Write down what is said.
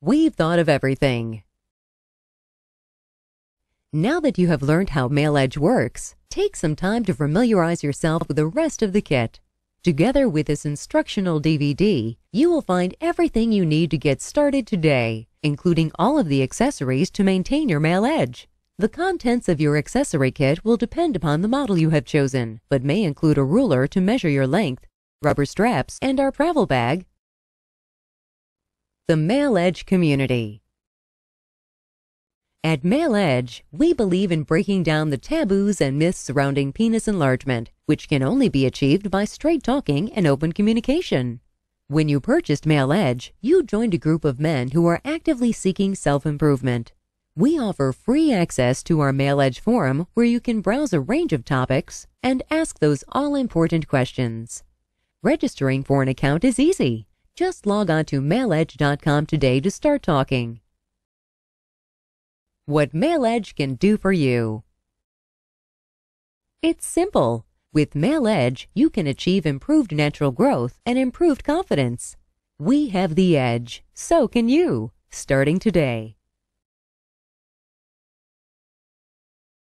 we've thought of everything. Now that you have learned how Male Edge works, take some time to familiarize yourself with the rest of the kit. Together with this instructional DVD, you will find everything you need to get started today, including all of the accessories to maintain your Male Edge. The contents of your accessory kit will depend upon the model you have chosen, but may include a ruler to measure your length, rubber straps, and our travel bag. The Male Edge Community At Male Edge, we believe in breaking down the taboos and myths surrounding penis enlargement, which can only be achieved by straight talking and open communication. When you purchased Male Edge, you joined a group of men who are actively seeking self-improvement. We offer free access to our Male Edge forum where you can browse a range of topics and ask those all-important questions. Registering for an account is easy. Just log on to maleedge.com today to start talking. What Male Edge can do for you. It's simple. With Male Edge, you can achieve improved natural growth and improved confidence. We have the edge. So can you. Starting today.